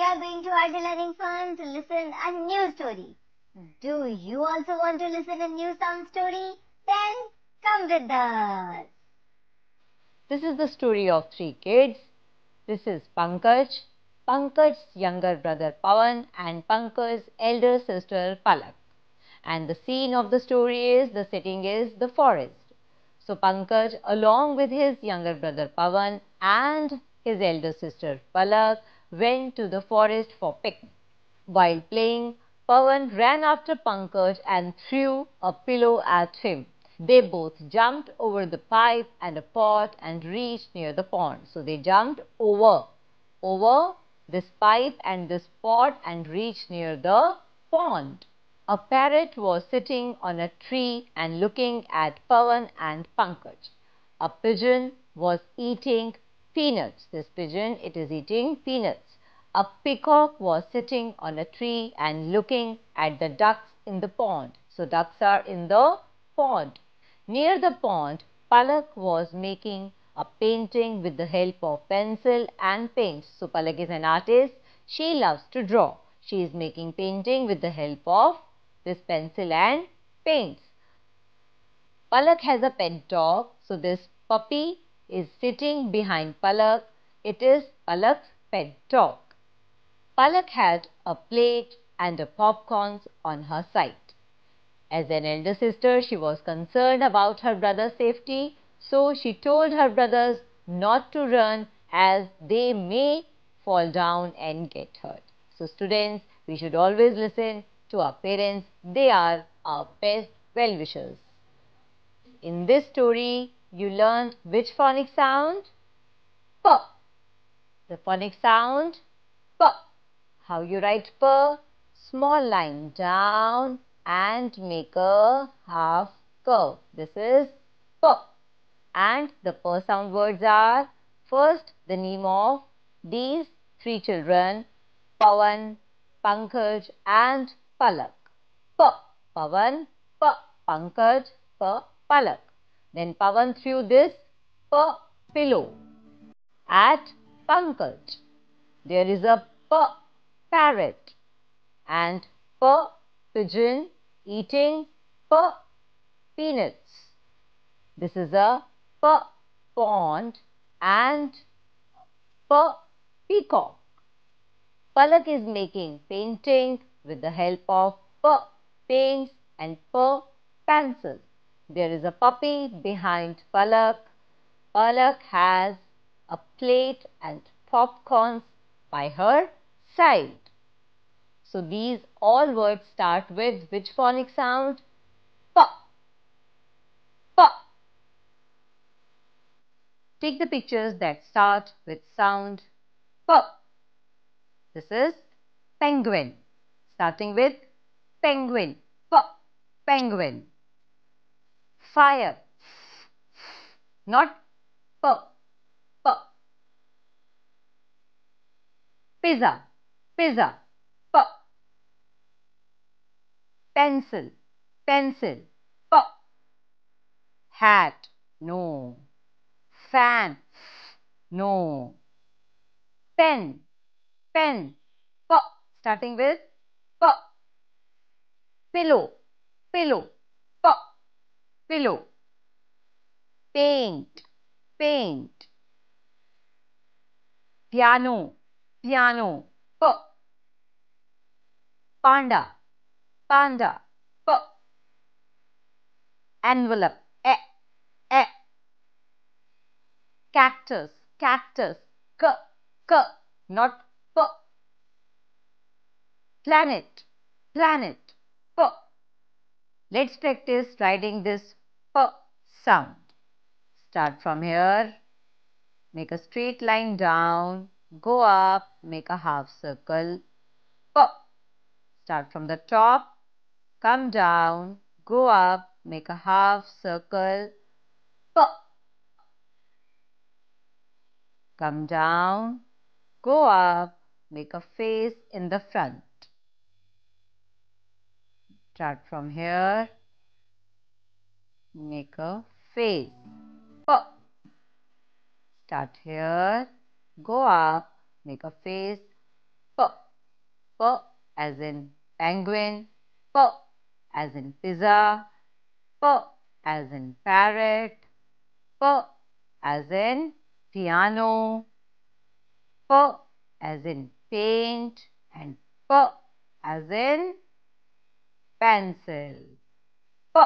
we are going to RJ Learning Fun to listen a new story. Hmm. Do you also want to listen a new sound story? Then come with us. This is the story of three kids. This is Pankaj, Pankaj's younger brother Pawan and Pankaj's elder sister Palak. And the scene of the story is, the setting is the forest. So Pankaj along with his younger brother Pawan and his elder sister Palak went to the forest for pick. While playing, Pawan ran after Pankaj and threw a pillow at him. They both jumped over the pipe and a pot and reached near the pond. So they jumped over, over this pipe and this pot and reached near the pond. A parrot was sitting on a tree and looking at Pawan and Pankaj. A pigeon was eating peanuts. This pigeon, it is eating peanuts. A peacock was sitting on a tree and looking at the ducks in the pond. So, ducks are in the pond. Near the pond, Palak was making a painting with the help of pencil and paint. So, Palak is an artist. She loves to draw. She is making painting with the help of this pencil and paints. Palak has a pet dog. So, this puppy is sitting behind Palak. It is Palak's pet dog. Palak had a plate and a popcorns on her side. As an elder sister, she was concerned about her brother's safety, so she told her brothers not to run as they may fall down and get hurt. So, students, we should always listen to our parents. They are our best well wishers. In this story, you learned which phonic sound? P. The phonic sound P. How you write P? Small line down and make a half curve. This is P. And the P sound words are first the name of these three children Pawan, Pankaj and Palak. P. Pawan, P. Pankaj, P. Palak. Then Pawan threw this P pillow at Pankaj. There is a P parrot and P pigeon eating P peanuts. This is a P pond and P peacock. Palak is making painting with the help of P paints and P pencils. There is a puppy behind Palak. Palak has a plate and popcorns by her side. So these all words start with which phonic sound? P. P. Take the pictures that start with sound P. This is penguin. Starting with penguin. P. Penguin fire. Not p p. Pizza pizza p. Pencil pencil p. Hat no. Fan no. Pen pen p. Starting with p. Pillow pillow pillow. Paint. Paint. Piano. Piano. P. Panda. Panda. P. Envelope. E. E. Cactus. Cactus. K. K. Not p. Planet. Planet. P. Let's practice writing this p sound. Start from here, make a straight line down, go up, make a half circle, p. Start from the top, come down, go up, make a half circle, p. Come down, go up, make a face in the front. Start from here, make a face. P. Start here, go up, make a face. P. P as in penguin, P as in pizza, P as in parrot, P as in piano, P as in paint and P as in pencil. P